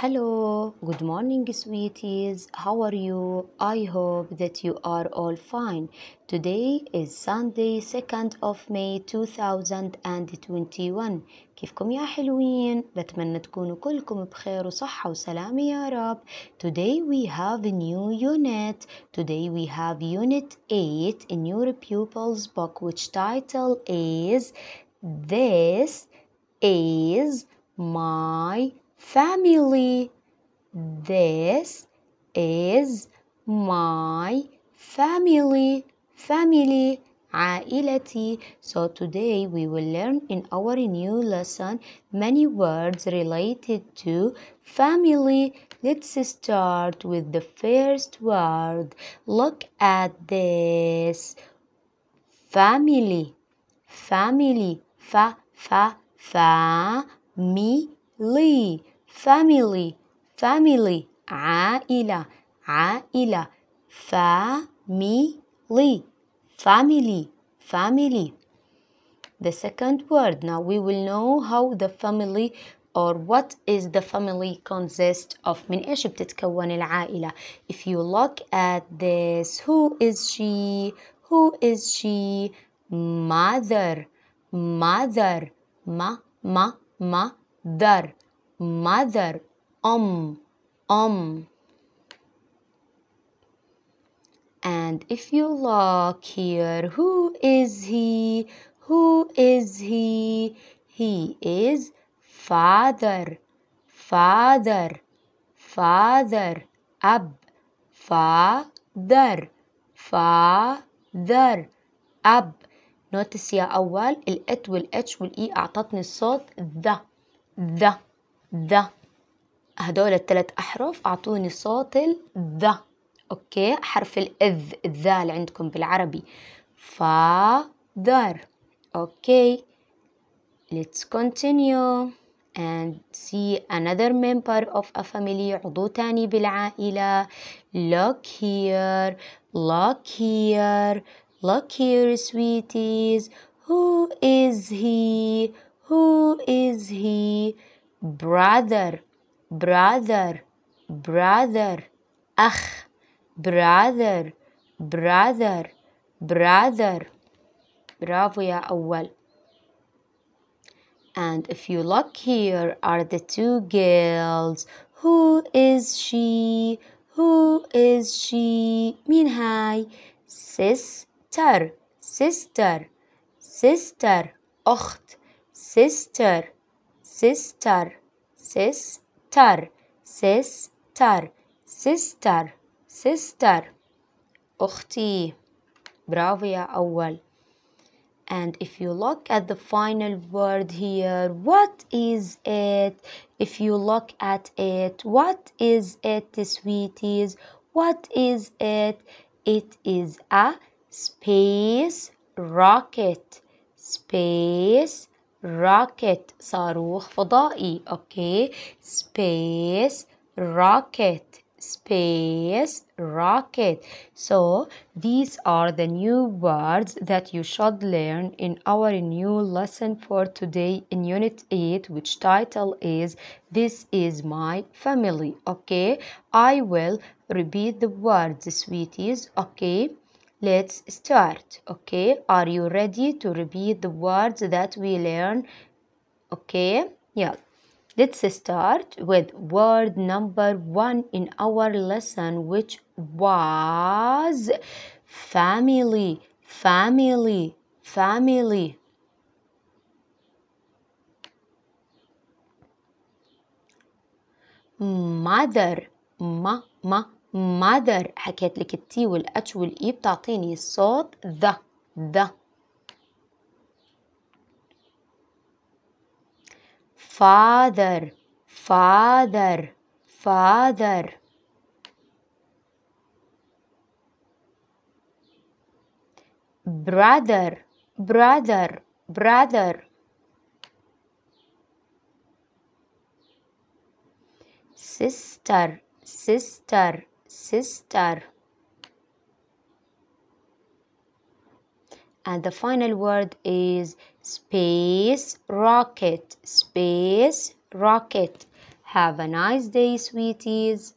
Hello, good morning, sweeties. How are you? I hope that you are all fine. Today is Sunday, 2nd of May 2021. كيفكم يا حلوين؟ بتمنى تكونوا كلكم بخير وصحة وسلامة يا رب. Today we have a new unit. Today we have unit 8 in your pupils book which title is This is my family. This is my family. Family. عائلتي. So today we will learn in our new lesson many words related to family. Let's start with the first word. Look at this. Family. Family. Fa, fa, family. Family. Family. عائلة. عائلة. Family. Family. Family. The second word. Now we will know how the family or what is the family consist of من إيش بتتكون العائلة if you look at this who is she who is she mother mother ma ma Mother mother um um and if you look here who is he who is he he is father father father أب father father أب نوتس يا أول الإت والإتش والإي أعطتني الصوت ذا ذا ذا هدول الثلاث أحرف أعطوني صوت الذا أوكي؟ حرف الإذ الذال عندكم بالعربي. فا ذر أوكي. Let's continue and see another member of a family. عضو تاني بالعائلة. Look here. Look here. Look here sweeties. Who is he? who is he brother brother brother أخ brother brother brother برافو يا أول and if you look here are the two girls who is she who is she مين هاي sister sister sister أخت sister sister sister sister sister sister أختي برافو يا أول and if you look at the final word here what is it if you look at it what is it sweeties what is it it is a space rocket space rocket صاروخ فضائي okay space rocket space rocket so these are the new words that you should learn in our new lesson for today in unit 8 which title is this is my family okay i will repeat the words sweeties okay Let's start. Okay, are you ready to repeat the words that we learn? Okay, yeah. Let's start with word number one in our lesson, which was family, family, family. Mother, ma, ma, mother حكيت لك التي والاتش والاي بتعطيني الصوت ذا ذا father father father brother brother brother sister sister sister. And the final word is space rocket. Space rocket. Have a nice day, sweeties.